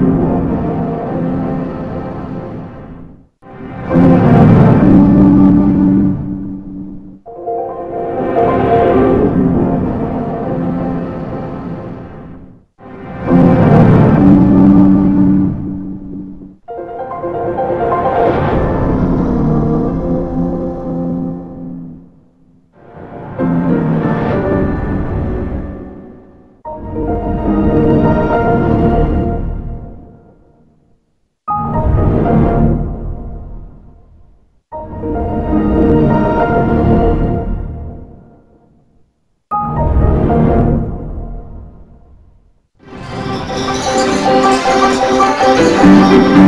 you. Thank